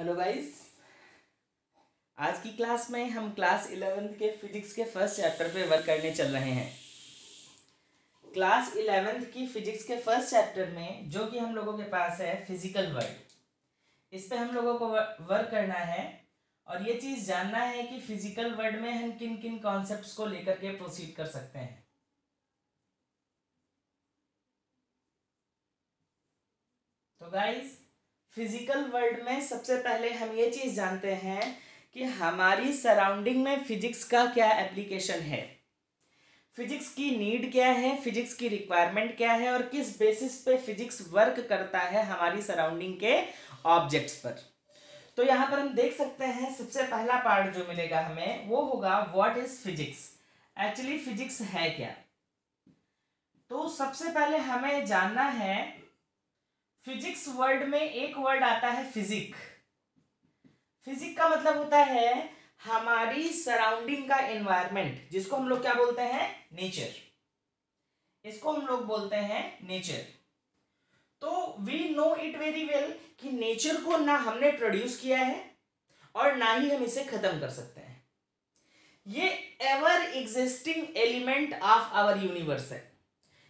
Hello guys आज की class में हम क्लास इलेवेंथ के फिजिक्स के फ़र्स्ट चैप्टर पे वर्क करने चल रहे हैं। क्लास इलेवेंथ की फिजिक्स के फ़र्स्ट चैप्टर में जो कि हम लोगों के पास है फ़िज़िकल वर्ल्ड इस पे हम लोगों को वर्क करना है और ये चीज़ जानना है कि फ़िज़िकल वर्ल्ड में हम किन किन कॉन्सेप्ट्स को लेकर के प्रोसीड कर सकते हैं। तो गाइस फ़िज़िकल वर्ल्ड में सबसे पहले हम ये चीज़ जानते हैं कि हमारी सराउंडिंग में फिजिक्स का क्या एप्लीकेशन है। फिजिक्स की नीड क्या है फिजिक्स की रिक्वायरमेंट क्या है और किस बेसिस पे फिजिक्स वर्क करता है हमारी सराउंडिंग के ऑब्जेक्ट्स पर। तो यहाँ पर हम देख सकते हैं, सबसे पहला पार्ट जो मिलेगा हमें, वो होगा what is physics actually physics है क्या? तो सबसे पहले हमें जानना है फिजिक्स वर्ड में एक वर्ड आता है फिजिक। फिजिक का मतलब होता है हमारी सराउंडिंग का एनवायरमेंट जिसको हम लोग क्या बोलते हैं? नेचर इसको हम लोग बोलते हैं नेचर तो we know it very well कि नेचर को ना हमने प्रोड्यूस किया है और ना ही हम इसे खत्म कर सकते हैं। ये ever existing element of our universe है,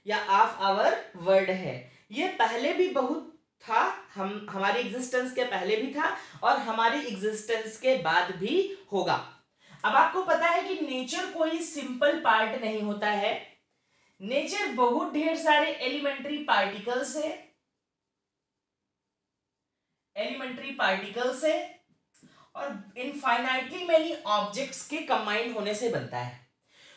या ऑफ़ आवर वर्ल्ड है। ये पहले भी बहुत था, हम, हमारी एग्जिस्टेंस के पहले भी था और हमारी एग्जिस्टेंस के बाद भी होगा। अब आपको पता है कि नेचर कोई सिंपल पार्ट नहीं होता है। नेचर बहुत ढेर सारे एलिमेंट्री पार्टिकल्स है। एलिमेंट्री पार्टिकल्स है और इनफाइनाइटली मेनी ऑब्जेक्ट्स के कंबाइंड होने से बनता है।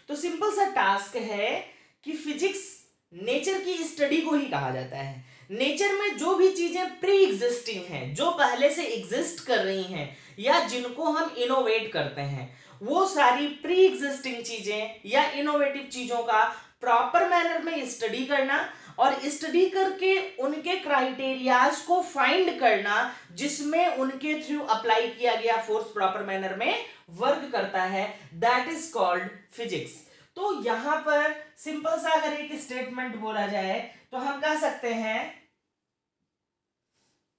तो सिंपल सा टास्क है कि फिजिक्स नेचर की स्टडी को ही कहा जाता है। नेचर में जो भी चीज़ें प्री एग्जिस्टिंग हैं, जो पहले से एग्जिस्ट कर रही हैं, या जिनको हम इनोवेट करते हैं, वो सारी प्री एग्जिस्टिंग चीज़ें या इनोवेटिव चीज़ों का प्रॉपर मैनर में स्टडी करना और स्टडी करके उनके क्राइटेरियाज को फाइंड करना, जिसमें उनके थ्रू अप्लाई किया गया फोर्स प्रॉपर मैनर में वर्क करता है दैट इज़ कॉल्ड फिजिक्स तो यहाँ पर सिंपल सा अगर एक स्टेटमेंट बोला जाए तो हम कह सकते हैं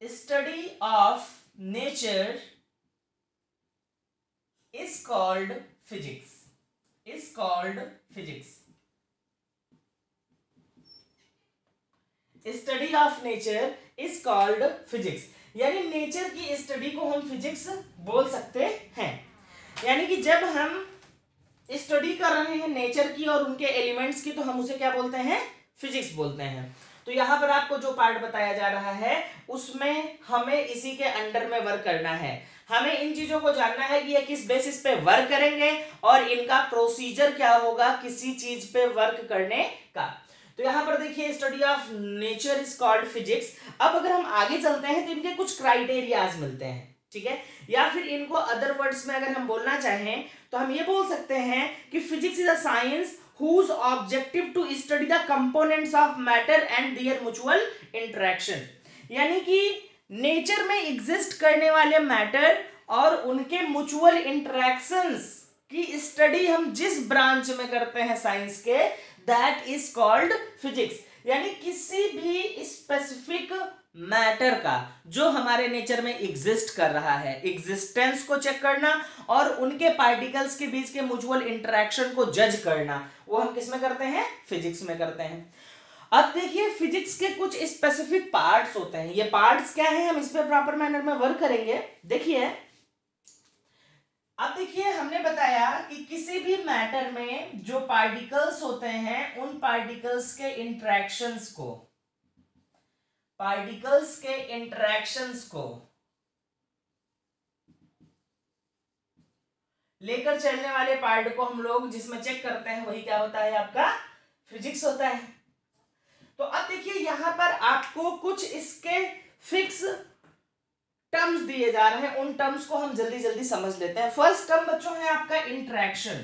study of nature is called physics is called physics study of nature is called physics यानी नेचर की स्टडी को हम फिजिक्स बोल सकते हैं। यानी कि जब हम स्टडी कर रहे हैं नेचर की और उनके एलिमेंट्स की तो हम उसे क्या बोलते हैं? फिजिक्स बोलते हैं। तो यहाँ पर आपको जो पार्ट बताया जा रहा है, उसमें हमें इसी के अंडर में वर्क करना है। हमें इन चीज़ों को जानना है कि ये किस बेसिस पे वर्क करेंगे और इनका प्रोसीजर क्या होगा किसी चीज़ पे वर्क करने का। तो यहाँ पर देखिए study of nature is called physics अब अगर हम आगे चलते हैं तो इनके कुछ क्राइटेरियाज मिलते हैं, ठीक है? या फिर इनको अदर वर्ड्स में अगर हम बोलना चाहें तो हम ये बोल सकते हैं कि physics is a science whose objective to study the components of matter and their mutual interaction. यानी कि नेचर में एग्जिस्ट करने वाले मैटर और उनके म्यूचुअल इंटरेक्शंस की स्टडी हम जिस ब्रांच में करते हैं साइंस के दैट इज़ कॉल्ड फिजिक्स यानी किसी भी स्पेसिफिक मैटर का, जो हमारे नेचर में एग्जिस्ट कर रहा है। एग्जिस्टेंस को चेक करना और उनके पार्टिकल्स के बीच के म्यूचुअल इंटरेक्शन को जज करना। वो हम किसमें करते हैं? फिजिक्स में करते हैं। अब देखिए फिजिक्स के कुछ स्पेसिफिक पार्ट्स होते हैं। ये पार्ट्स क्या है? हम इस पर प्रॉपर मैनर में वर्क करेंगे। देखिए। अब देखिए, हमने बताया कि किसी भी मैटर में जो पार्टिकल्स होते हैं, उन पार्टिकल्स के इंटरेक्शंस को पार्टिकल्स के इंटरेक्शंस को लेकर चलने वाले पार्ट को हम लोग जिसमें चेक करते हैं, वही क्या होता है आपका? फिजिक्स होता है। तो अब देखिए, यहाँ पर आपको कुछ इसके फिक्स टर्म्स दिए जा रहे हैं। उन टर्म्स को हम जल्दी जल्दी समझ लेते हैं। फ़र्स्ट टर्म बच्चों है आपका इंटरेक्शन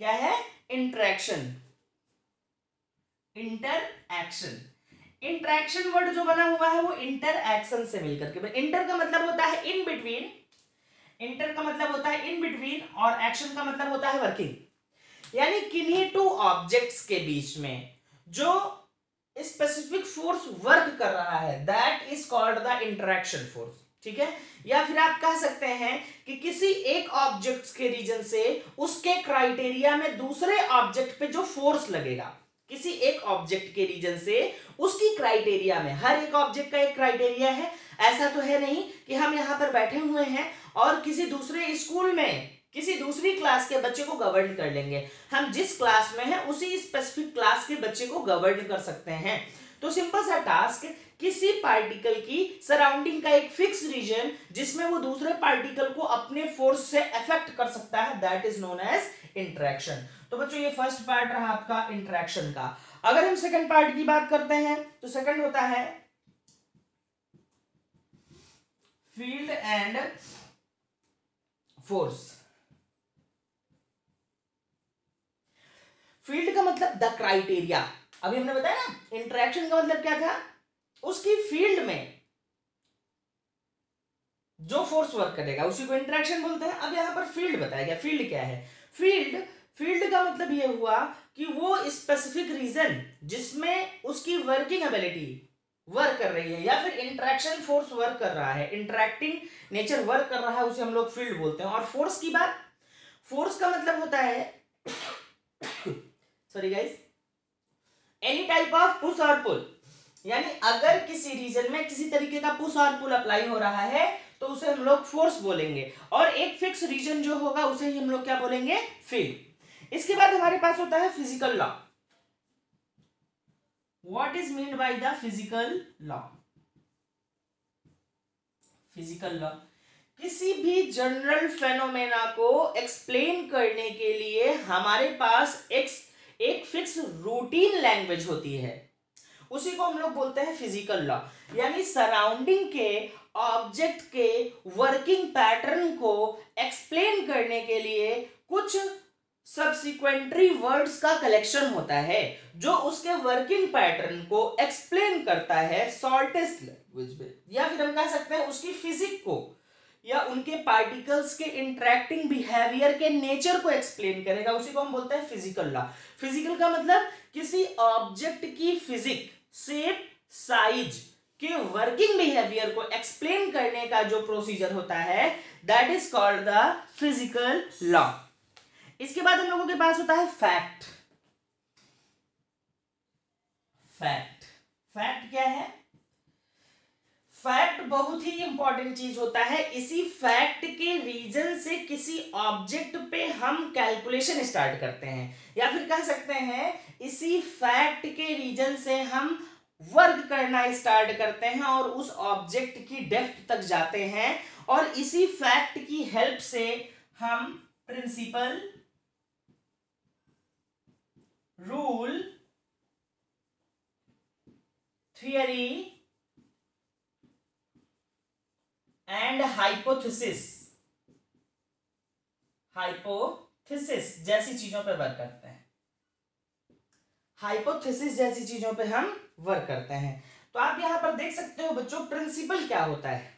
क्या है? Interaction inter action interaction word जो बना हुआ है वो इंटर एक्शन से मिलकर के इंटर का मतलब होता है इन बिटवीन इंटर का मतलब होता है इन बिटवीन और एक्शन का मतलब होता है वर्किंग यानी किन्हीं टू ऑब्जेक्ट्स के बीच में जो स्पेसिफिक फोर्स वर्क कर रहा है that is called the interaction force ठीक है? या फिर आप कह सकते हैं कि किसी एक ऑब्जेक्ट के रीजन से उसके क्राइटेरिया में दूसरे ऑब्जेक्ट पे जो फोर्स लगेगा। किसी एक ऑब्जेक्ट के रीजन से उसकी क्राइटेरिया में, हर एक ऑब्जेक्ट का एक क्राइटेरिया है। ऐसा तो है नहीं कि हम यहाँ पर बैठे हुए हैं और किसी दूसरे स्कूल में, किसी दूसरी क्लास के बच्चे को गवर्न कर लेंगे। हम जिस क्लास में हैं, उसी स्पेसिफिक क्लास के बच्चे को गवर्न कर सकते हैं। तो सिंपल सा टास्क किसी पार्टिकल की सराउंडिंग का एक फिक्स रीजन जिसमें वो दूसरे पार्टिकल को अपने फोर्स से अफेक्ट कर सकता है that is known as interaction तो बच्चों, ये फ़र्स्ट पार्ट रहा आपका इंट्रैक्शन का। अगर हम सेकंड पार्ट की बात करते हैं तो सेकंड होता है फ़ील्ड एंड फोर्स फ़ील्ड का मतलब द क्राइटेरिया अभी हमने बताया ना इंटरेक्शन का मतलब क्या था? उसकी फ़ील्ड में जो फोर्स वर्क करेगा, उसी को इंट्रैक्शन बोलते हैं। अब यहाँ पर फ़ील्ड बताया गया। फ़ील्ड क्या है? फ़ील्ड फ़ील्ड का मतलब यह हुआ कि वो स्पेसिफिक रीजन जिसमें उसकी वर्किंग एबिलिटी वर्क कर रही है या फिर इंट्रैक्शन फोर्स वर्क कर रहा है इंटरेक्टिंग नेचर वर्क कर रहा है, उसे हम लोग फ़ील्ड बोलते हैं। और फोर्स की बात फोर्स का मतलब होता है sorry guys any type of push और पुल यानी अगर किसी रीजन में किसी तरीके का पुश और पुल अप्लाई हो रहा है तो उसे हम लोग फोर्स बोलेंगे। और एक फिक्स रीजन जो होगा, उसे ही हम लोग क्या बोलेंगे? फ़ील्ड इसके बाद हमारे पास होता है physical law what is mean by the physical law physical law किसी भी जनरल फेनोमेना को एक्सप्लेन करने के लिए हमारे पास एक एक फिक्स रूटीन लैंग्वेज होती है। उसी को हम लोग बोलते हैं फ़िज़िकल लॉ यानी सराउंडिंग के ऑब्जेक्ट के वर्किंग पैटर्न को एक्सप्लेन करने के लिए कुछ सब्सिक्वेंटरी वर्ड्स का कलेक्शन होता है, जो उसके वर्किंग पैटर्न को एक्सप्लेन करता है सॉल्टेस्ट लैंग्वेज में। या फिर हम कह सकते हैं उसकी फिजिक को, या उनके पार्टिकल्स के इंटरेक्टिंग बिहेवियर के नेचर को एक्सप्लेन करेगा। उसी को हम बोलते हैं फ़िज़िकल लॉ फ़िज़िकल का मतलब किसी ऑब्जेक्ट की फिजिक शेप साइज़ के वर्किंग बिहेवियर को एक्सप्लेन करने का जो प्रोसीजर होता है that is called the physical law इसके बाद हम लोगों के पास होता है फैक्ट। फैक्ट। फैक्ट क्या है? फैक्ट बहुत ही इंपॉर्टेंट चीज़ होता है। इसी फैक्ट के रीजन से किसी ऑब्जेक्ट पे हम कैलकुलेशन स्टार्ट करते हैं। या फिर कह सकते हैं, इसी फैक्ट के रीजन से हम वर्क करना स्टार्ट करते हैं और उस ऑब्जेक्ट की डेप्थ तक जाते हैं। और इसी फैक्ट की हेल्प से हम principle rule theory and hypothesis hypothesis जैसी चीज़ों पर वर्क करते हैं। हाइपोथेसिस जैसी चीज़ों पे हम वर्क करते हैं। तो आप यहाँ पर देख सकते हो बच्चों प्रिंसिपल क्या होता है?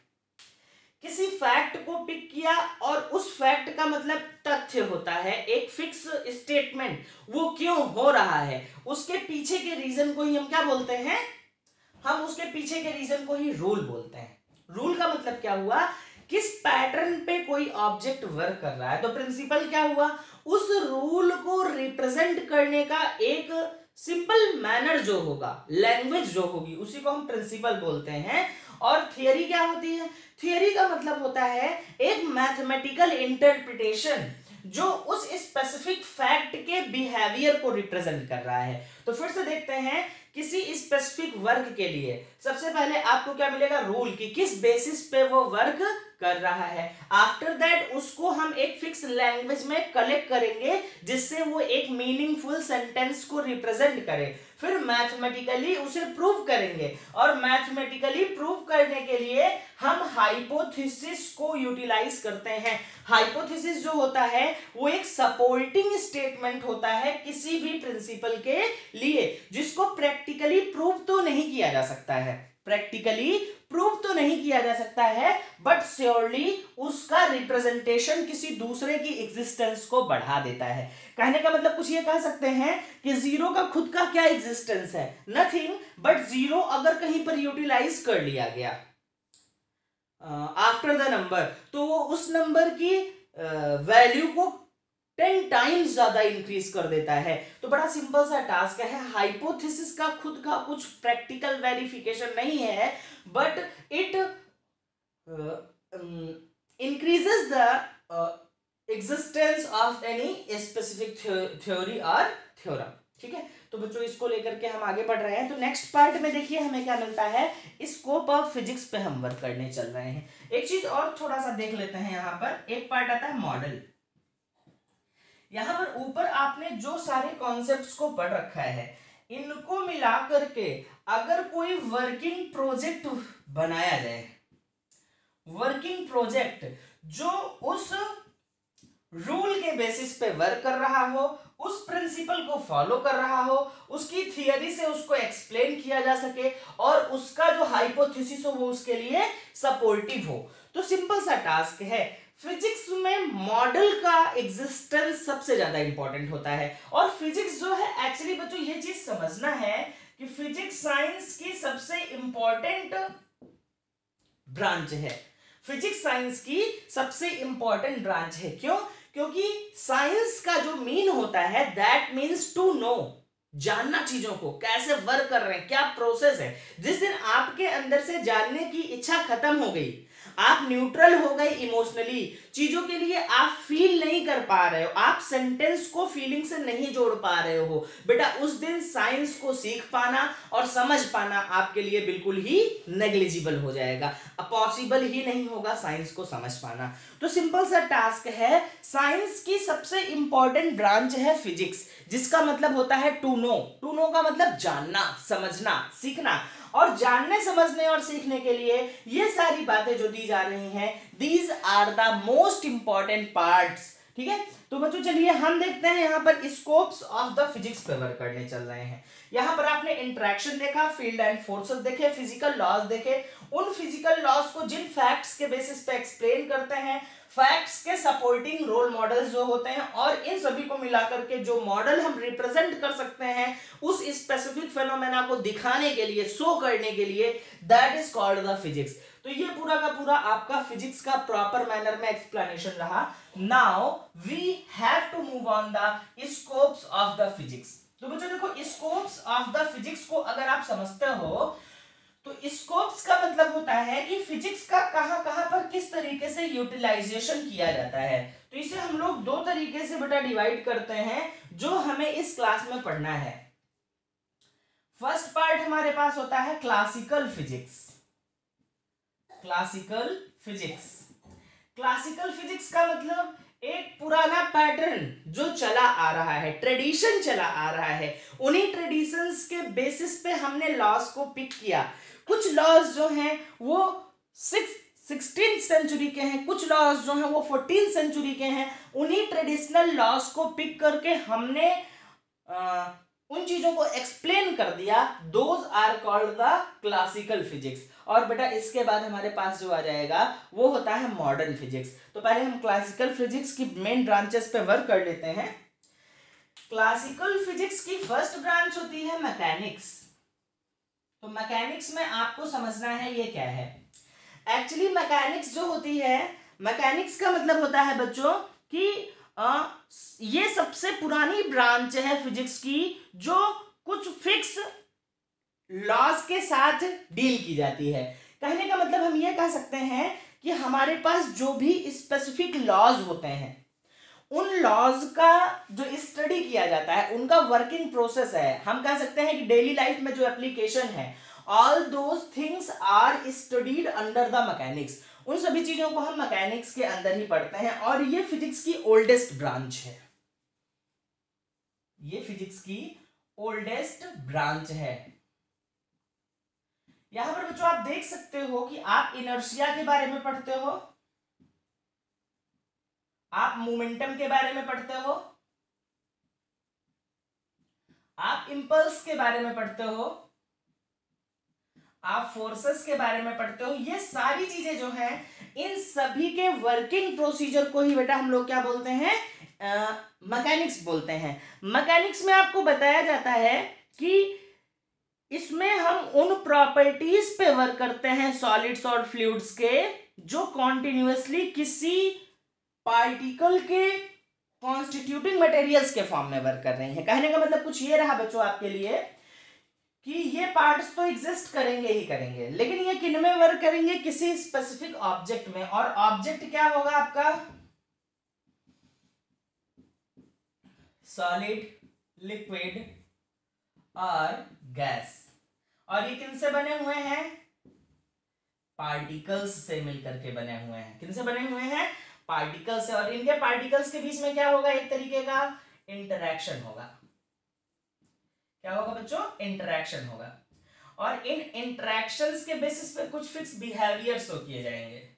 किसी फैक्ट को पिक किया और उस फैक्ट का मतलब तथ्य होता है, एक फिक्स स्टेटमेंट वो क्यों हो रहा है? उसके पीछे के रीजन को ही हम क्या बोलते हैं? हम उसके पीछे के रीजन को ही रूल बोलते हैं। रूल का मतलब क्या हुआ? किस पैटर्न पे कोई ऑब्जेक्ट वर्क कर रहा है? तो प्रिंसिपल क्या हुआ? उस रूल को रिप्रेजेंट करने का एक सिंपल मैनर जो होगा लैंग्वेज जो होगी, उसी को हम प्रिंसिपल बोलते हैं। और थियोरी क्या होती है? थियोरी का मतलब होता है एक मैथमेटिकल इंटरप्रिटेशन जो उस स्पेसिफिक फैक्ट के बिहेवियर को रिप्रेजेंट कर रहा है। तो फिर से देखते हैं, किसी स्पेसिफिक वर्क के लिए। सबसे पहले आपको क्या मिलेगा? रूल कि, किस बेसिस पे वो वर्क कर रहा है? आफ्टर दैट उसको हम एक फिक्स लैंग्वेज में कलेक्ट करेंगे, जिससे वो एक मीनिंगफुल सेंटेंस को रिप्रेजेंट करे। फिर मैथमेटिकली उसे प्रूव करेंगे। और मैथमेटिकली प्रूव करने के लिए हम हाइपोथेसिस को यूटिलाइज करते हैं। हाइपोथेसिस जो होता है, वो एक सपोर्टिंग स्टेटमेंट होता है किसी भी प्रिंसिपल के लिए, जिसको प्रैक्टिकली प्रूव तो नहीं किया जा सकता है। प्रैक्टिकली प्रूव तो नहीं किया जा सकता है बट श्योरली उसका रिप्रेजेंटेशन किसी दूसरे की एग्जिस्टेंस को बढ़ा देता है। कहने का मतलब कुछ ये कह सकते हैं कि ज़ीरो का खुद का क्या एग्जिस्टेंस है? नथिंग बट ज़ीरो अगर कहीं पर यूटिलाइज कर लिया गया। आफ्टर द नंबर तो वो उस नंबर की वैल्यू uh, को टेन टाइम्स ज़्यादा इंक्रीज कर देता है। तो बड़ा सिंपल सा टास्क है। हाइपोथेसिस का खुद का कुछ प्रैक्टिकल वेरिफिकेशन नहीं है but it increases the existence of any specific theory और थ्योरम ठीक है? तो बच्चों, इसको लेकर के हम आगे बढ़ रहे हैं। तो नेक्स्ट पार्ट में देखिए, हमें क्या मिलता है? स्कोप ऑफ़ फिजिक्स पे हम वर्क करने चल रहे हैं। एक चीज़ और थोड़ा सा देख लेते हैं यहाँ पर। एक पार्ट आता है मॉडल यहाँ पर ऊपर आपने जो सारे कॉन्सेप्ट्स को पढ़ रखा है, इनको मिला करके अगर कोई वर्किंग प्रोजेक्ट बनाया जाए वर्किंग प्रोजेक्ट जो उस रूल के बेसिस पे वर्क कर रहा हो, उस प्रिंसिपल को फॉलो कर रहा हो, उसकी थियरी से उसको एक्सप्लेन किया जा सके और उसका जो हाइपोथेसिस हो वो उसके लिए सपोर्टिव हो। तो सिंपल सा टास्क है। फिजिक्स में मॉडल का एग्जिस्टेंस सबसे ज़्यादा इंपॉर्टेंट होता है। और फिजिक्स जो है एक्चुअली बच्चों, ये चीज़ समझना है कि फिजिक्स साइंस की सबसे इंपॉर्टेंट ब्रांच है। फिजिक्स साइंस की सबसे इंपॉर्टेंट ब्रांच है। क्यों? क्योंकि साइंस का जो मीन होता है दैट मीन्स टू नो जानना चीज़ों को, कैसे वर्क कर रहे हैं, क्या प्रोसेस है। जिस दिन आपके अंदर से जानने की इच्छा खत्म हो गई आप न्यूट्रल हो गए इमोशनली चीज़ों के लिए आप फील नहीं कर पा रहे हो, आप सेंटेंस को फीलिंग से नहीं जोड़ पा रहे हो। बेटा, उस दिन साइंस को सीख पाना और समझ पाना आपके लिए बिल्कुल ही नेग्लिजिबल हो जाएगा। पॉसिबल ही नहीं होगा साइंस को समझ पाना। तो सिंपल सा टास्क है साइंस की सबसे इंपॉर्टेंट ब्रांच है फिजिक्स जिसका मतलब होता है टू नो टू नो का मतलब जानना, समझना, सीखना। और जानने, समझने और सीखने के लिए ये सारी बातें जो दी जा रही हैं these are the most important parts ठीक है? तो बच्चों, चलिए हम देखते हैं यहाँ पर scopes of the physics cover करने चल रहे हैं। यहाँ पर आपने इंट्रैक्शन देखा फ़ील्ड एंड फोर्सेस देखे फ़िज़िकल लॉज देखे। उन फ़िज़िकल लॉज को जिन फैक्ट्स के बेसिस पे एक्सप्लेन करते हैं फैक्ट्स के सपोर्टिंग रोल मॉडल्स जो होते हैं, और इन सभी को मिलाकर के जो मॉडल हम रिप्रेजेंट कर सकते हैं, उस स्पेसिफिक फेनोमेना को दिखाने के लिए शो करने के लिए that is called the physics तो ये पूरा का पूरा आपका फिजिक्स का प्रॉपर मैनर में एक्सप्लेनेशन रहा। Now we have to move on the scopes of the physics तो बच्चों देखो स्कोप्स ऑफ़ द फिजिक्स को अगर आप समझते हो तो स्कोप्स का मतलब होता है कि फिजिक्स का कहाँ कहाँ पर किस तरीके से यूटिलाइजेशन किया जाता है। तो इसे हम लोग दो तरीके से बेटा डिवाइड करते हैं, जो हमें इस क्लास में पढ़ना है। फ़र्स्ट पार्ट हमारे पास होता है classical physics classical physics classical physics का मतलब एक पुराना पैटर्न जो चला आ रहा है ट्रेडिशन चला आ रहा है उन्हीं ट्रेडिशंस के बेसिस पे हमने लॉस को पिक किया। कुछ लॉज जो हैं वो सिक्स सिक्सटीन सेंचुरी के हैं कुछ लॉज जो हैं वो फोर्टीन सेंचुरी के हैं उन्हीं ट्रेडिशनल लॉज को पिक करके हमने आ, उन चीज़ों को एक्सप्लेन कर दिया। Those are called the classical physics और बेटा इसके बाद हमारे पास जो आ जाएगा वो होता है मॉडर्न फिजिक्स तो पहले हम क्लासिकल फिजिक्स की मेन ब्रांचेस पे वर्क कर लेते हैं. क्लासिकल फिजिक्स की फ़र्स्ट ब्रांच होती है मैकेनिक्स तो मैकेनिक्स में आपको समझना है ये क्या है. एक्चुअली मैकेनिक्स जो होती है मैकेनिक्स का मतलब होता है बच्चों कि आ, ये सबसे पुरानी ब्रांच है फिजिक्स की जो कुछ फिक्स लॉज के साथ डील की जाती है। कहने का मतलब हम ये कह सकते हैं कि हमारे पास जो भी स्पेसिफिक लॉज होते हैं, उन लॉज का जो स्टडी किया जाता है, उनका वर्किंग प्रोसेस है। हम कह सकते हैं कि डेली लाइफ में जो एप्लीकेशन है all those things are studied under the mechanics उन सभी चीज़ों को हम मैकेनिक्स के अंदर ही पढ़ते हैं और ये फिजिक्स की ओल्डेस्ट ब्रांच है। ये फिजिक्स की ओल्डेस्ट ब्रांच है। यहाँ पर बच्चों आप देख सकते हो कि आप इनर्शिया के बारे में पढ़ते हो। आप मोमेंटम के बारे में पढ़ते हो। आप इंपल्स के बारे में पढ़ते हो। आप फोर्सेस के बारे में पढ़ते हो। ये सारी चीज़ें जो हैं, इन सभी के वर्किंग प्रोसीजर को ही बेटा हम लोग क्या बोलते हैं? मैकेनिक्स बोलते हैं। मैकेनिक्स में आपको बताया जाता है कि इसमें हम उन प्रॉपर्टीज़ पे वर्क करते हैं सॉलिड्स और फ्लूइड्स के, जो कॉन्टिन्यूसली किसी पार्टिकल के कॉन्स्टिट्यूटिंग मटेरियल्स के फॉर्म में वर्क कर रही है। कहने का मतलब कुछ ये रहा बच्चों आपके लिए कि ये पार्ट्स तो एग्जिस्ट करेंगे ही करेंगे, लेकिन ये किन में वर्क करेंगे? किसी स्पेसिफिक ऑब्जेक्ट में। और ऑब्जेक्ट क्या होगा आपका? सॉलिड लिक्विड और गैस। और ये किन से बने हुए हैं? पार्टिकल्स से मिलकर के बने हुए हैं। किन से बने हुए हैं? पार्टिकल्स से। और इनके पार्टिकल्स के बीच में क्या होगा एक तरीके का? इंटरेक्शन होगा। क्या होगा बच्चों? इंटरेक्शन होगा। और इन इंटरेक्शंस के बेसिस पे कुछ फिक्स बिहेवियर्स हो किए जाएँगे।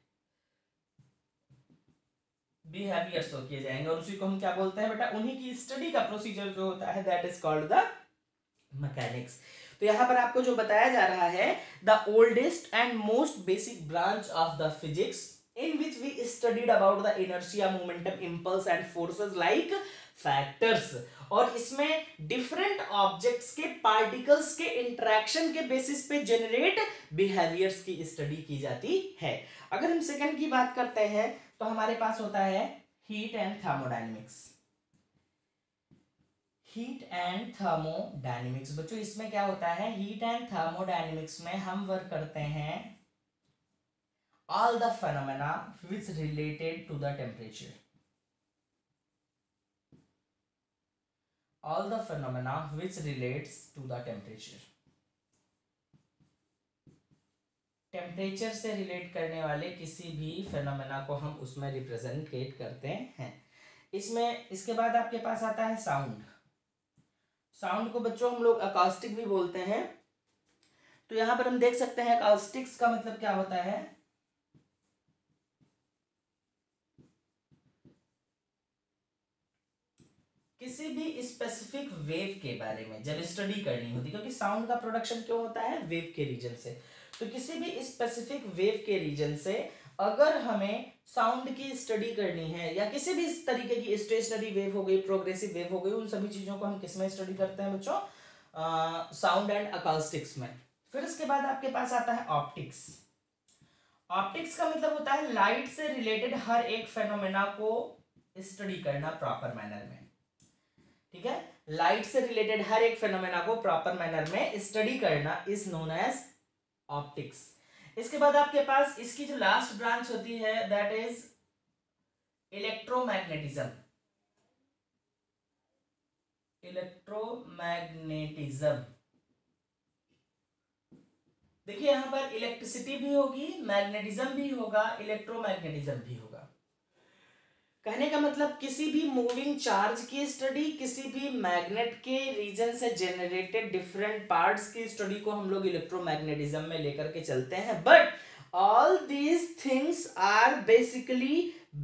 बिहेवियर्स हो किए जाएँगे। और उसी को हम क्या बोलते हैं बेटा? उन्हीं की स्टडी का प्रोसीजर जो होता है that is called the mechanics तो यहाँ पर आपको जो बताया जा रहा है the oldest and most basic branch of the physics in which we studied about the inertia momentum impulse and forces like factors और इसमें डिफरेंट ऑब्जेक्ट्स के पार्टिकल्स के इंट्रैक्शन के बेसिस पे जनरेट बिहेवियर्स की स्टडी की जाती है। अगर हम सेकंड की बात करते हैं तो हमारे पास होता है heat and thermodynamics heat and thermodynamics बच्चों, इसमें क्या होता है? हीट एंड थर्मोडाइनमिक्स में हम वर्क करते हैं all the phenomena which related to the temperature all the phenomena which relates to the temperature. Temperature से रिलेट करने वाले किसी भी फेनोमेना को हम उसमें रिप्रेजेंटेट करते हैं। इसमें, इसके बाद आपके पास आता है साउंड साउंड को बच्चों हम लोग अकास्टिक भी बोलते हैं। तो यहाँ पर हम देख सकते हैं अकास्टिक्स का मतलब क्या होता है? किसी भी स्पेसिफिक वेव के बारे में, जब स्टडी करनी होती, क्योंकि साउंड का प्रोडक्शन क्यों होता है? वेव के रीजन से। तो किसी भी स्पेसिफिक वेव के रीजन से अगर हमें साउंड की स्टडी करनी है, या किसी भी तरीके की स्टेशनरी वेव हो गई प्रोग्रेसिव वेव हो गई, उन सभी चीज़ों को हम किसमें स्टडी करते हैं बच्चों? साउंड एंड अकाउस्टिक्स में। फिर इसके बाद आपके पास आता है ऑप्टिक्स ऑप्टिक्स का मतलब होता है लाइट से रिलेटेड हर एक फेनोमेना को स्टडी करना प्रॉपर मैनर में। ठीक है? लाइट से रिलेटेड हर एक फेनोमेना को प्रॉपर मैनर में स्टडी करना इज़ नोन एज ऑप्टिक्स इसके बाद आपके पास इसकी जो लास्ट ब्रांच होती है दैट इज़ इलेक्ट्रोमैग्नेटिज्म इलेक्ट्रोमैग्नेटिज्म देखिए, यहाँ पर इलेक्ट्रिसिटी भी होगी मैग्नेटिज्म भी होगा इलेक्ट्रोमैग्नेटिज्म भी होगा। कहने का मतलब किसी भी मूविंग चार्ज की स्टडी किसी भी मैग्नेट के रीजन से जेनरेटेड डिफरेंट पार्ट्स की स्टडी को हम लोग इलेक्ट्रोमैग्नेटिज्म में लेकर के चलते हैं। But all these things are basically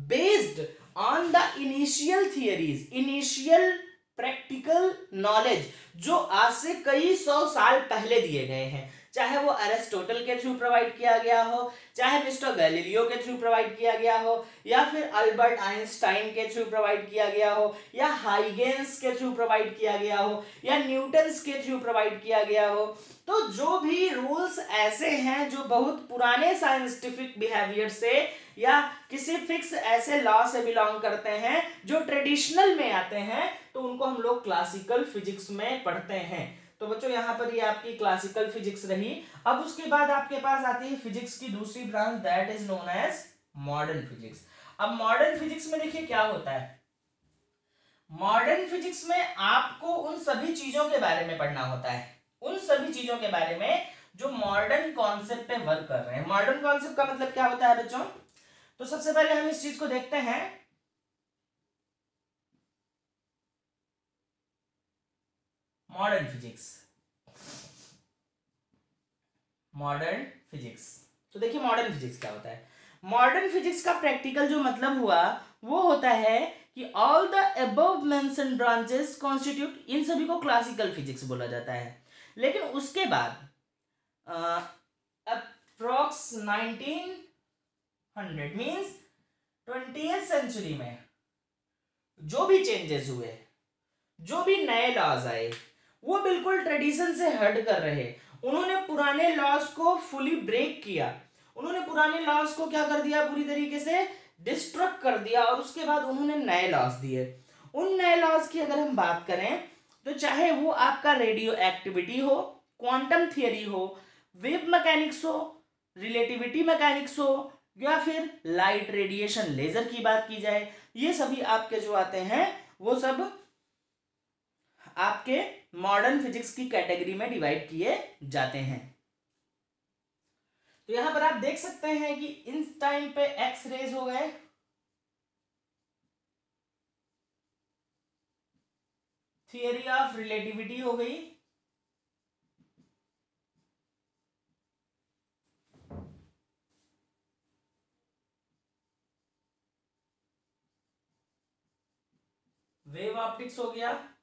based on the initial theories initial practical knowledge जो आज से कई सौ साल पहले दिए गए हैं। चाहे वो अरेस्टोटल के थ्रू प्रोवाइड किया गया हो, चाहे मिस्टर गैलीलियो के थ्रू प्रोवाइड किया गया हो, या फिर अल्बर्ट आइंस्टाइन के थ्रू प्रोवाइड किया गया हो, या हाइगेंस के थ्रू प्रोवाइड किया गया हो, या न्यूटन्स के थ्रू प्रोवाइड किया गया हो तो जो भी रूल्स ऐसे हैं जो बहुत पुराने साइंटिफिक बिहेवियर से या किसी फिक्स ऐसे लॉ से बिलोंग करते हैं, जो ट्रेडिशनल में आते हैं तो उनको हम लोग क्लासिकल फिजिक्स में पढ़ते हैं। तो बच्चों, यहाँ पर ये आपकी क्लासिकल फिजिक्स रही। अब उसके बाद आपके पास आती है फिजिक्स की दूसरी branch that is known as modern physics अब मॉडर्न फिजिक्स में देखिए क्या होता है। मॉडर्न फिजिक्स में आपको उन सभी चीज़ों के बारे में पढ़ना होता है। उन सभी चीज़ों के बारे में जो मॉडर्न कॉन्सेप्ट पे वर्क कर रहे हैं। मॉडर्न कॉन्सेप्ट का मतलब क्या होता है बच्चों? तो सबसे पहले हम इस चीज़ को देखते हैं। मॉडर्न फिजिक्स मॉडर्न फिजिक्स तो देखिए मॉडर्न फिजिक्स क्या होता है? मॉडर्न फिजिक्स का प्रैक्टिकल जो मतलब हुआ, वो होता है कि all the above mention branches constitute इन सभी को क्लासिकल फिजिक्स बोला जाता है। लेकिन उसके बाद approx nineteen hundred means twenty century में जो भी चेंजेस हुए, जो भी नए लॉज आए वो बिल्कुल ट्रेडिशन से हट कर रहे उन्होंने पुराने लॉस को फुली ब्रेक किया। उन्होंने पुराने लॉज को क्या कर दिया पूरी तरीके से? डिस्ट्रक्ट कर दिया और उसके बाद उन्होंने नए लॉज दिए। उन नए लॉज की अगर हम बात करें तो चाहे वो आपका रेडियो एक्टिविटी हो क्वांटम थियरी हो वेब मैकेनिक्स हो रिलेटिविटी मैकेनिक्स हो, या फिर लाइट रेडिएशन लेजर की बात की जाए, ये सभी आपके जो आते हैं, वो सब आपके मॉडर्न फिजिक्स की कैटेगरी में डिवाइड किए जाते हैं। तो यहाँ पर आप देख सकते हैं कि इन टाइम पे एक्स रेज हो गए। थियरी ऑफ़ रिलेटिविटी हो गई। वेव ऑप्टिक्स हो गया।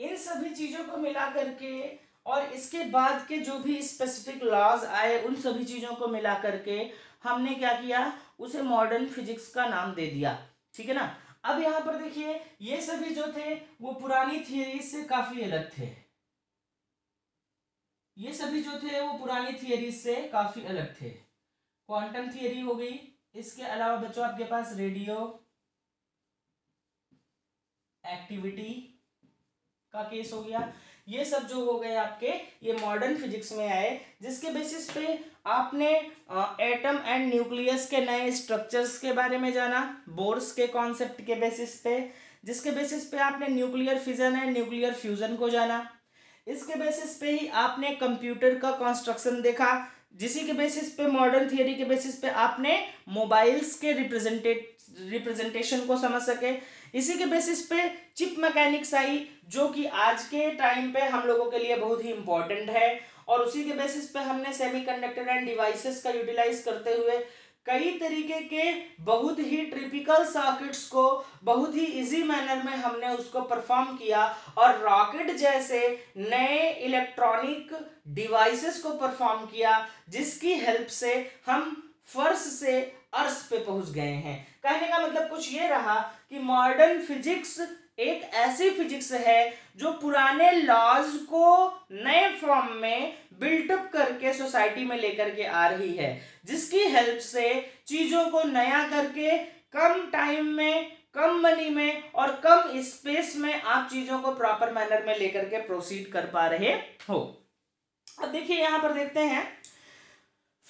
इन सभी चीज़ों को मिला करके और इसके बाद के जो भी स्पेसिफिक लॉज आए, उन सभी चीज़ों को मिला करके हमने क्या किया? उसे मॉडर्न फिजिक्स का नाम दे दिया। ठीक है ना? अब यहाँ पर देखिए, ये सभी जो थे, वो पुरानी थियरी से काफ़ी अलग थे। ये सभी जो थे, वो पुरानी थियरी से काफ़ी अलग थे। क्वांटम थियरी हो गई। इसके अलावा बच्चों, आपके पास रेडियो एक्टिविटी का केस हो गया। ये सब जो हो गए आपके, ये मॉडर्न फिजिक्स में आए, जिसके बेसिस पे आपने एटम एंड न्यूक्लियस के नए स्ट्रक्चर्स के बारे में जाना बोर्स के कॉन्सेप्ट के बेसिस पे, जिसके बेसिस पे आपने nuclear fission and nuclear fusion को जाना। इसके बेसिस पे ही आपने कंप्यूटर का कंस्ट्रक्शन देखा जिसी के बेसिस पे मॉडर्न थियरी के बेसिस पे आपने मोबाइल्स के रिप्रेजेंटेट रिप्रेजेंटेशन को समझ सके। इसी के बेसिस पे चिप मैकेनिक्स आई, जो कि आज के टाइम पे हम लोगों के लिए बहुत ही इंपॉर्टेंट है। और उसी के बेसिस पे हमने सेमीकंडक्टर एंड डिवाइसेस का यूटिलाइज करते हुए कई तरीके के बहुत ही ट्रिपिकल सर्किट्स को, बहुत ही इजी मैनर में हमने उसको परफॉर्म किया और रॉकेट जैसे नए इलेक्ट्रॉनिक डिवाइसेस को परफॉर्म किया, जिसकी हेल्प से हम फर्श से अर्थ पे पहुँच गए हैं। कहने का मतलब कुछ ये रहा कि मॉडर्न फिजिक्स एक ऐसी फिजिक्स है जो पुराने लॉज को नए फॉर्म में बिल्टअप करके सोसाइटी में लेकर के आ रही है। जिसकी हेल्प से चीज़ों को नया करके कम टाइम में, कम मनी में और कम स्पेस में आप चीज़ों को प्रॉपर मैनर में लेकर के प्रोसीड कर पा रहे हो। अब देखिए यहाँ पर देखते हैं।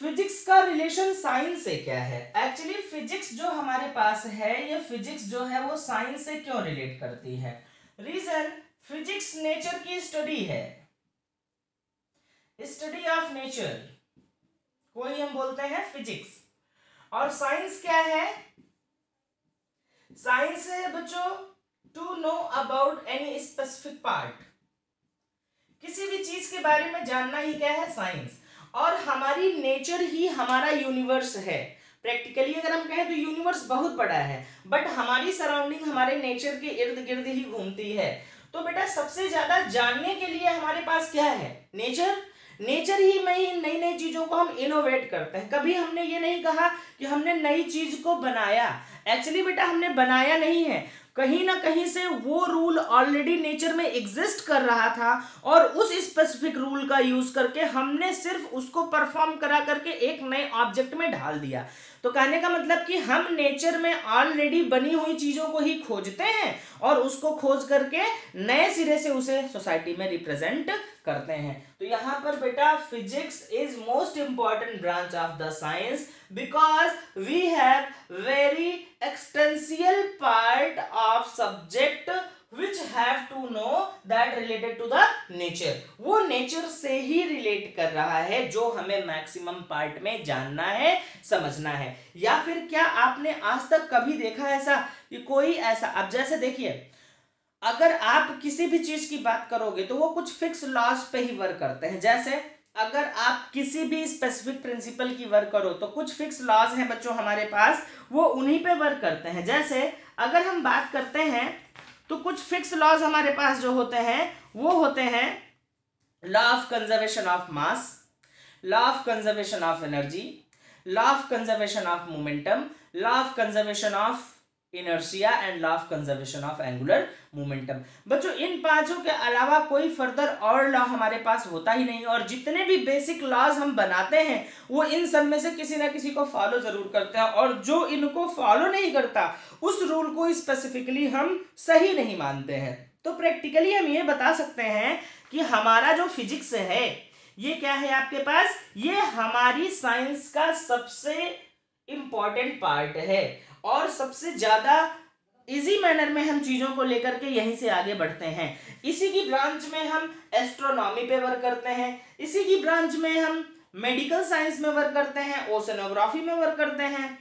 फिजिक्स का रिलेशन साइंस से क्या है? एक्चुअली फिजिक्स जो हमारे पास है, ये फिजिक्स जो है, वो साइंस से क्यों रिलेट करती है? रीजन फिजिक्स नेचर की स्टडी है। स्टडी ऑफ़ नेचर कोई हम बोलते हैं फिजिक्स। और साइंस क्या है? साइंस है बच्चों to know about any specific part किसी भी चीज़ के बारे में जानना ही क्या है? साइंस। और हमारी नेचर ही हमारा यूनिवर्स है। प्रैक्टिकली अगर हम कहें तो यूनिवर्स बहुत बड़ा है बट हमारी सराउंडिंग हमारे नेचर के इर्द गिर्द ही घूमती है। तो बेटा सबसे ज़्यादा जानने के लिए हमारे पास क्या है? नेचर नेचर ही में ही नई नई चीज़ों को हम इनोवेट करते हैं। कभी हमने ये नहीं कहा कि हमने नई चीज़ को बनाया। एक्चुअली बेटा हमने बनाया नहीं है। कहीं ना कहीं से वो रूल ऑलरेडी नेचर में एग्जिस्ट कर रहा था और उस स्पेसिफिक रूल का यूज़ करके हमने सिर्फ़ उसको परफॉर्म करा करके एक नए ऑब्जेक्ट में ढाल दिया। तो कहने का मतलब कि हम नेचर में ऑलरेडी बनी हुई चीज़ों को ही खोजते हैं और उसको खोज करके नए सिरे से उसे सोसाइटी में रिप्रेजेंट करते हैं। तो यहाँ पर बेटा physics is most important branch of the science because we have very existential part of subject which have to know that related to the nature वो नेचर से ही रिलेट कर रहा है जो हमें मैक्सिमम पार्ट में जानना है, समझना है। या फिर क्या आपने आज तक कभी देखा ऐसा कि कोई ऐसा, अब जैसे देखिए, अगर आप किसी भी चीज़ की बात करोगे तो वो कुछ फिक्स लॉज पे ही वर्क करते हैं। जैसे, अगर आप किसी भी स्पेसिफिक प्रिंसिपल की वर्क करो तो कुछ फिक्स लॉज हैं बच्चों हमारे पास, वो उन्हीं पे वर्क करते हैं। जैसे, अगर हम बात करते हैं तो कुछ फिक्स लॉज हमारे पास जो होते हैं, वो होते हैं law of conservation of mass law of conservation of energy law of conservation of momentum law of conservation of inertia and law of conservation of angular momentum. बच्चों, इन पाँचों के अलावा कोई फर्दर और लॉ हमारे पास होता ही नहीं और जितने भी बेसिक लॉज हम बनाते हैं, वो इन सब में से किसी ना किसी को फॉलो ज़रूर करते हैं और जो इनको फॉलो नहीं करता, उस रूल को स्पेसिफिकली हम सही नहीं मानते हैं। तो प्रैक्टिकली हम ये बता सकते हैं कि हमारा जो फिजिक्स है, ये क्या है आपके पास? ये हमारी साइंस का सबसे इंपॉर्टेंट पार्ट है। और सबसे ज़्यादा इजी मैनर में हम चीज़ों को लेकर के यहीं से आगे बढ़ते हैं। इसी की ब्रांच में हम एस्ट्रोनॉमी पे वर्क करते हैं। इसी की ब्रांच में हम मेडिकल साइंस में वर्क करते हैं ओसेनोग्राफी में वर्क करते हैं।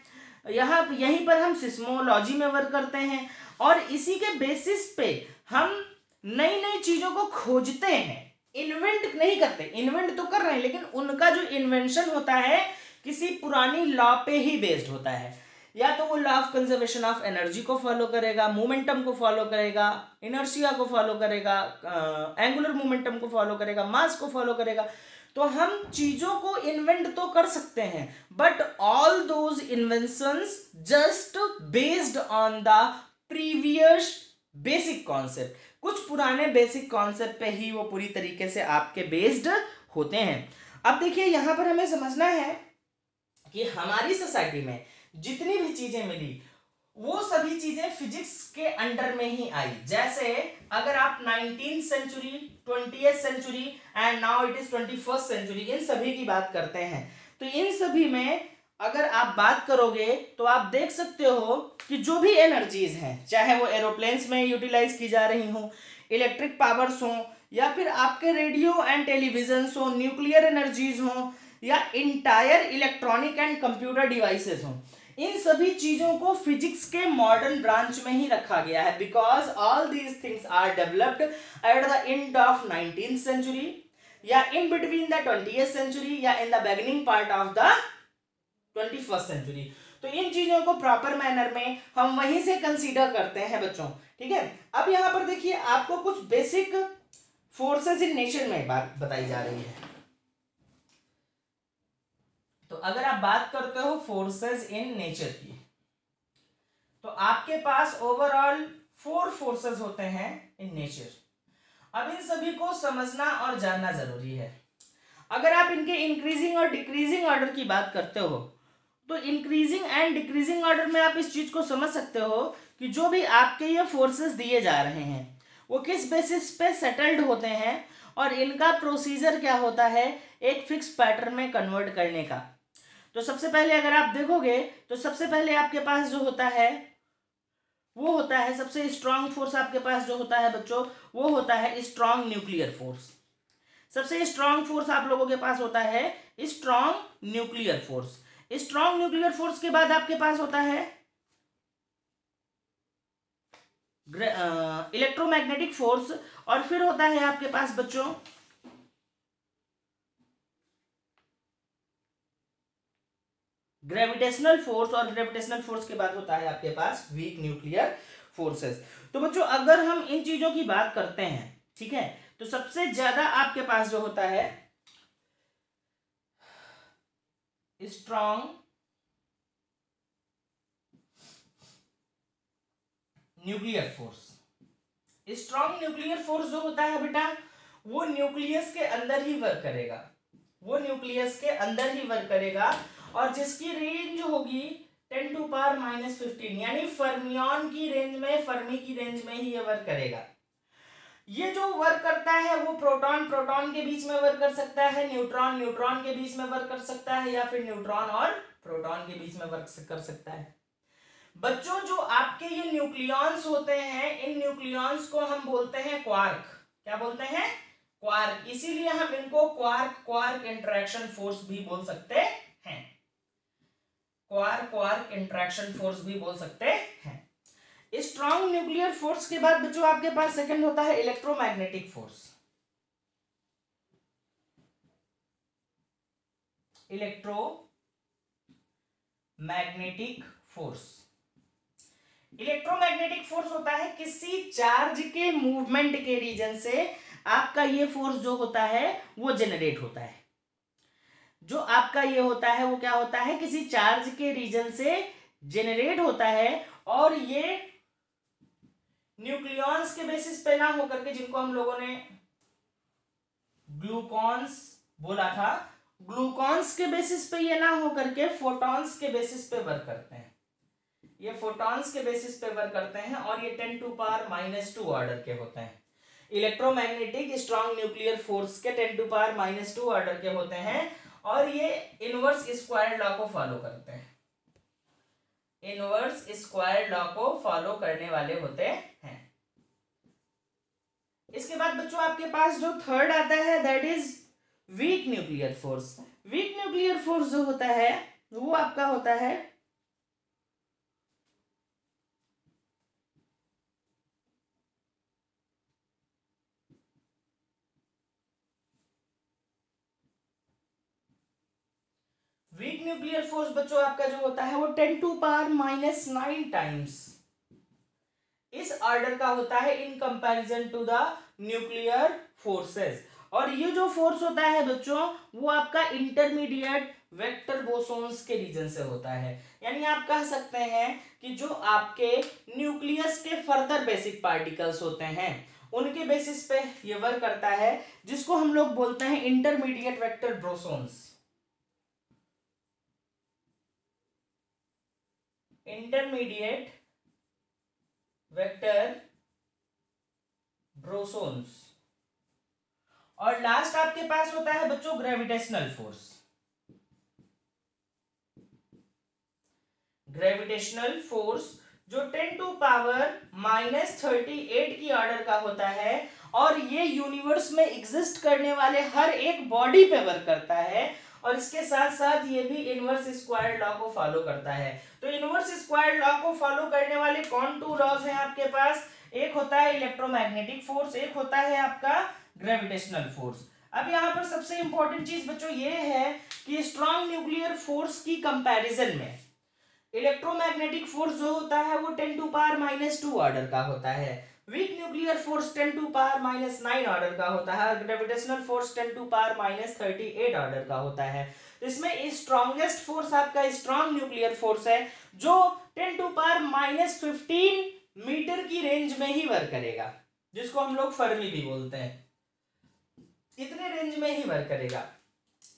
यहाँ, यहीं पर हम सिस्मोलॉजी में वर्क करते हैं। और इसी के बेसिस पे हम नई नई चीज़ों को खोजते हैं। इन्वेंट नहीं करते इन्वेंट तो कर रहे हैं, लेकिन उनका जो इन्वेंशन होता है, किसी पुरानी लॉ पे ही बेस्ड होता है। या तो वो law of conservation of energy को फॉलो करेगा मोमेंटम को फॉलो करेगा इनर्शिया को फॉलो करेगा एंगुलर मोमेंटम को फॉलो करेगा मास को फॉलो करेगा। तो हम चीज़ों को इन्वेंट तो कर सकते हैं but all those inventions just based on the previous basic concept कुछ पुराने बेसिक कॉन्सेप्ट पे ही वो पूरी तरीके से आपके बेस्ड होते हैं। अब देखिए, यहाँ पर हमें समझना है कि हमारी सोसाइटी में जितनी भी चीज़ें मिली, वो सभी चीज़ें फिजिक्स के अंडर में ही आई। जैसे, अगर आप nineteen century twenty century and now it is twenty first century इन सभी की बात करते हैं। तो इन सभी में अगर आप बात करोगे तो आप देख सकते हो कि जो भी एनर्जीज हैं, चाहे वो एरोप्लेन्स में यूटिलाइज की जा रही हो इलेक्ट्रिक पावर्स हों, या फिर आपके रेडियो एंड टेलीविज़न हो न्यूक्लियर एनर्जीज हो, या entire electronic and computer devices हो इन सभी चीज़ों को फिजिक्स के मॉडर्न ब्रांच में ही रखा गया है because all these things are developed at the end of nineteen century या in between the twenty century या in the beginning part of the twenty first century तो इन चीज़ों को प्रॉपर मैनर में हम वहीं से कंसीडर करते हैं बच्चों, ठीक है? अब यहाँ पर देखिए, आपको कुछ बेसिक फोर्सेस इन नेचर में बात बताई जा रही है। तो अगर आप बात करते हो फोर्सेस इन नेचर की तो आपके पास ओवरऑल फोर फोर्सेस होते हैं इन नेचर अब इन सभी को समझना और जानना ज़रूरी है। अगर आप इनके इंक्रीजिंग और डिक्रीजिंग ऑर्डर की बात करते हो तो इंक्रीजिंग एंड डिक्रीजिंग ऑर्डर में आप इस चीज़ को समझ सकते हो कि जो भी आपके ये फोर्सेस दिए जा रहे हैं, वो किस बेसिस पे सेटल्ड होते हैं और इनका प्रोसीजर क्या होता है एक फिक्स पैटर्न में कन्वर्ट करने का। तो सबसे पहले अगर आप देखोगे तो सबसे पहले आपके पास जो होता है, वो होता है सबसे स्ट्रांग फोर्स आपके पास जो होता है बच्चों, वो होता है स्ट्रांग न्यूक्लियर फोर्स सबसे स्ट्रांग फोर्स आप लोगों के पास होता है strong nuclear force strong nuclear force के बाद आपके पास होता है इलेक्ट्रोमैग्नेटिक फोर्स और फिर होता है आपके पास बच्चों ग्रेविटेशनल फोर्स और ग्रेविटेशनल फोर्स के बाद होता है आपके पास वीक न्यूक्लियर फोर्सेस तो बच्चों, अगर हम इन चीज़ों की बात करते हैं, ठीक है तो सबसे ज़्यादा आपके पास जो होता है strong nuclear force strong nuclear force जो होता है बेटा, वो न्यूक्लियस के अंदर ही वर्क करेगा. वो न्यूक्लियस के अंदर ही वर्क करेगा और जिसकी रेंज होगी ten to power minus fifteen यानी फर्मियन की रेंज में फर्मी की रेंज में ही ये वर्क करेगा। ये जो वर्क करता है, वो प्रोटॉन प्रोटॉन के बीच में वर्क कर सकता है न्यूट्रॉन न्यूट्रॉन के बीच में वर्क कर सकता है, या फिर न्यूट्रॉन और प्रोटॉन के बीच में वर्क कर सकता है। बच्चों, जो आपके ये न्यूक्लियॉन्स होते हैं, इन न्यूक्लियॉन्स को हम बोलते हैं क्वार्क क्या बोलते हैं? क्वार्क इसीलिए हम इनको क्वार्क क्वार्क इंटरेक्शन फोर्स भी बोल सकते हैं क्वार्क क्वार्क इंटरेक्शन फोर्स भी बोल सकते हैं। स्ट्रॉन्ग न्यूक्लियर फोर्स के बाद बच्चों, आपके पास सेकंड होता है electromagnetic force electro magnetic force electromagnetic force होता है किसी चार्ज के मूवमेंट के रीजन से आपका ये फोर्स जो होता है, वो जनरेट होता है। जो आपका ये होता है, वो क्या होता है? किसी चार्ज के रीजन से जेनरेट होता है और ये न्यूक्लियॉन्स के बेसिस पे ना होकर के जिनको हम लोगों ने ग्लूकॉन्स बोला था ग्लूकॉन्स के बेसिस पे ये ना होकर के फोटॉन्स के बेसिस पे वर्क करते हैं। ये फोटॉन्स के बेसिस पे वर्क करते हैं और ये ten to power minus two order के होते हैं। इलेक्ट्रोमैग्नेटिक स्ट्रॉन्ग न्यूक्लियर फोर्स के ten to power minus two order के होते हैं और ये इनवर्स स्क्वायर लॉ को फॉलो करते हैं। इनवर्स स्क्वायर लॉ को फॉलो करने वाले होते हैं। इसके बाद बच्चों, आपके पास जो थर्ड आता है that is weak nuclear force weak nuclear force जो होता है, वो आपका होता है वीक न्यूक्लियर फोर्स बच्चों, आपका जो होता है वो ten to power minus nine times इस ऑर्डर का होता है in comparison to the nuclear forces और ये जो फोर्स होता है बच्चों, वो आपका इंटरमीडिएट वेक्टर बोसोन्स के रीजन से होता है. यानी आप कह सकते हैं कि जो आपके न्यूक्लियस के फर्दर बेसिक पार्टिकल्स होते हैं, उनके बेसिस पे ये वर्क करता है, जिसको हम लोग बोलते हैं intermediate vector bosons intermediate vector bosons और लास्ट आपके पास होता है बच्चों ग्रेविटेशनल फोर्स ग्रेविटेशनल फोर्स जो ten to power minus thirty eight की ऑर्डर का होता है और ये यूनिवर्स में एग्जिस्ट करने वाले हर एक बॉडी पे वर्क करता है और इसके साथ साथ ये भी इनवर्स स्क्वायर लॉ को फॉलो करता है। तो इनवर्स स्क्वायर लॉ को फॉलो करने वाले कौन टू लॉज हैं आपके पास? एक होता है इलेक्ट्रोमैग्नेटिक फोर्स एक होता है आपका ग्रेविटेशनल फोर्स अब यहाँ पर सबसे इंपॉर्टेंट चीज़ बच्चों ये है कि स्ट्रॉन्ग न्यूक्लियर फोर्स की कंपैरिजन में इलेक्ट्रोमैग्नेटिक फोर्स जो होता है वो ten to power minus two order का होता है। Weak nuclear force ten to power minus nine order का होता है और gravitational force ten to power minus thirty eight order का होता है। इसमें स्ट्रॉन्गेस्ट फोर्स आपका स्ट्रॉन्ग न्यूक्लियर फोर्स है, जो ten to power minus fifteen metre की रेंज में ही वर्क करेगा, जिसको हम लोग फर्मी भी बोलते हैं। इतने रेंज में ही वर्क करेगा?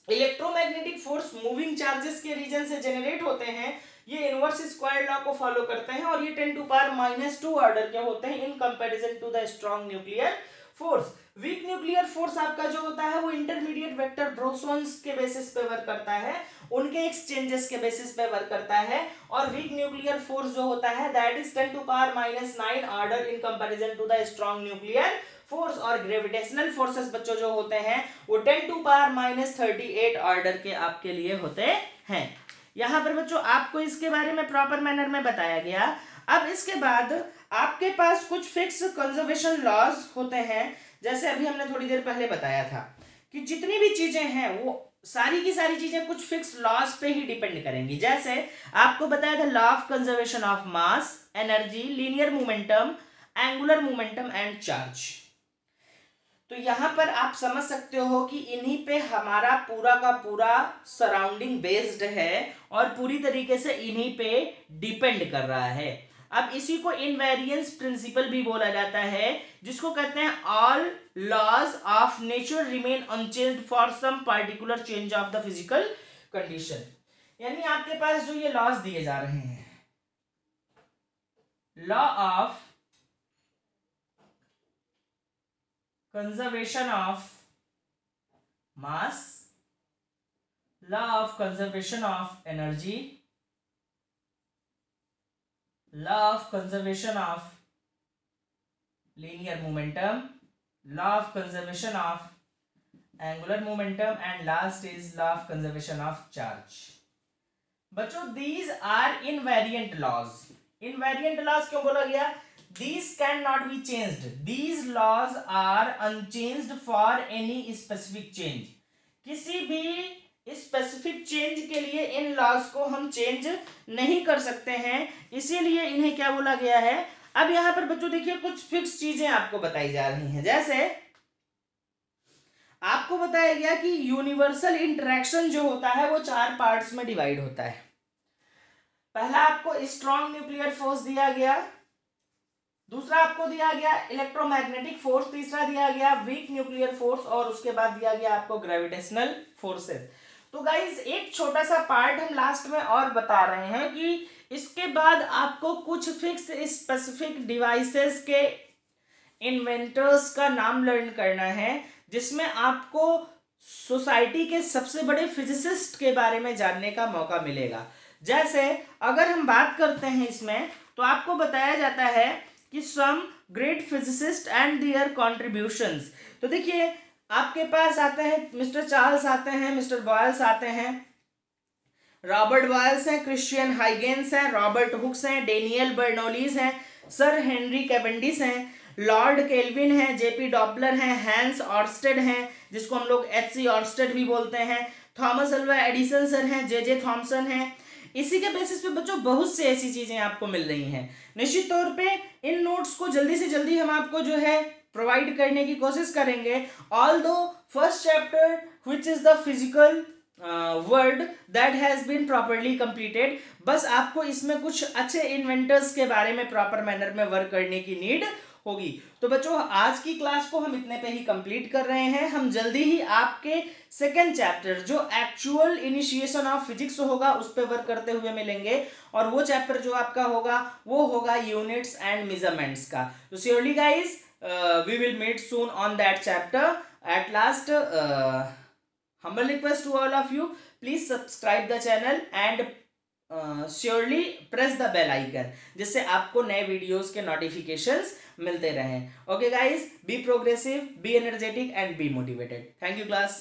इलेक्ट्रोमैग्नेटिक फोर्स मूविंग चार्जेस के रीजन से जनरेट होते हैं ये इनवर्स स्क्वायर लॉ को फॉलो करते हैं और ये ten to power minus two order के होते हैं in comparison to the strong nuclear force weak nuclear force आपका जो होता है वो इंटरमीडिएट वेक्टर ब्रोसोन्स के बेसिस पे वर्क करता है, उनके एक्सचेंजेस के बेसिस पे वर्क करता है और वीक न्यूक्लियर फोर्स जो होता है that is ten to power minus nine order in comparison to the strong nuclear force और ग्रेविटेशनल फोर्सेस बच्चों जो होते हैं, वो ten to power minus thirty eight order के आपके लिए होते हैं। यहाँ पर बच्चों, आपको इसके बारे में प्रॉपर मैनर में बताया गया। अब इसके बाद आपके पास कुछ फिक्स कंजर्वेशन लॉज होते हैं, जैसे अभी हमने थोड़ी देर पहले बताया था कि जितनी भी चीज़ें हैं, वो सारी की सारी चीज़ें कुछ फिक्स लॉज पे ही डिपेंड करेंगी। जैसे आपको बताया था law of conservation of mass energy linear momentum angular momentum and charge तो यहाँ पर आप समझ सकते हो कि इन्हीं पे हमारा पूरा का पूरा सराउंडिंग बेस्ड है और पूरी तरीके से इन्हीं पे डिपेंड कर रहा है। अब इसी को इनवेरियंस प्रिंसिपल भी बोला जाता है, जिसको कहते हैं all laws of nature remain unchanged for some particular change of the physical condition यानी आपके पास जो ये लॉज दिए जा रहे हैं law of conservation of mass law of conservation of energy law of conservation of linear momentum law of conservation of angular momentum and last is law of conservation of charge बच्चों these are invariant laws invariant laws क्यों बोला गया these cannot be changed. These laws are unchanged for any specific change. किसी भी specific change के लिए in laws को हम चेंज नहीं कर सकते हैं। इसीलिए इन्हें क्या बोला गया है? अब यहाँ पर बच्चों देखिए, कुछ फिक्स चीज़ें आपको बताई जा रही हैं। जैसे आपको बताया गया कि यूनिवर्सल इंटरेक्शन जो होता है, वो चार पार्ट्स में डिवाइड होता है। पहला आपको स्ट्रॉन्ग न्यूक्लियर फोर्स दिया गया। दूसरा आपको दिया गया इलेक्ट्रोमैग्नेटिक फोर्स तीसरा दिया गया वीक न्यूक्लियर फोर्स और उसके बाद दिया गया आपको ग्रेविटेशनल फोर्सेस तो गाइज़ एक छोटा सा पार्ट हम लास्ट में और बता रहे हैं कि इसके बाद आपको कुछ फिक्स स्पेसिफिक डिवाइसेस के इन्वेंटर्स का नाम लर्न करना है, जिसमें आपको सोसाइटी के सबसे बड़े फिजिसिस्ट के बारे में जानने का मौका मिलेगा. जैसे अगर हम बात करते हैं इसमें तो आपको बताया जाता है कि some great physicist and their contributions तो देखिए, आपके पास आते हैं, मिस्टर चार्ल्स आते हैं, मिस्टर बॉयल्स आते हैं, रॉबर्ट बॉयल्स हैं, क्रिश्चियन हाइगेंस हैं, रॉबर्ट हुक्स हैं, डेनियल बर्नोलीज हैं, सर हेनरी कैबेंडिस हैं, लॉर्ड केल्विन हैं, जेपी डॉपलर हैं, हैंस ऑर्स्टेड हैं, जिसको हम लोग एच सी ऑर्स्टेड भी बोलते हैं, थॉमस अल्वा एडिसन सर हैं, जे जे थॉमसन हैं इसी के बेसिस पे बच्चों बहुत से ऐसी चीज़ें आपको मिल रही हैं। निश्चित तौर पे इन नोट्स को जल्दी से जल्दी हम आपको जो है प्रोवाइड करने की कोशिश करेंगे। Although first chapter which is the physical world that has been properly completed बस आपको इसमें कुछ अच्छे इन्वेंटर्स के बारे में प्रॉपर मैनर में वर्क करने की नीड होगी। तो बच्चों, आज की क्लास को हम इतने पे ही कंप्लीट कर रहे हैं। हम जल्दी ही आपके सेकेंड चैप्टर जो एक्चुअल इनिशिएशन ऑफ़ फिजिक्स होगा, उस पर वर्क करते हुए मिलेंगे। और वो चैप्टर जो आपका होगा, वो होगा यूनिट्स एंड मेजरमेंट्स का। तो surely guys we will meet soon on that chapter at last humble request to all of you, please subscribe the channel and surely press the bell icon जिससे आपको नए वीडियोस के notifications मिलते रहें। Okay guys be progressive be energetic and be motivated thank you class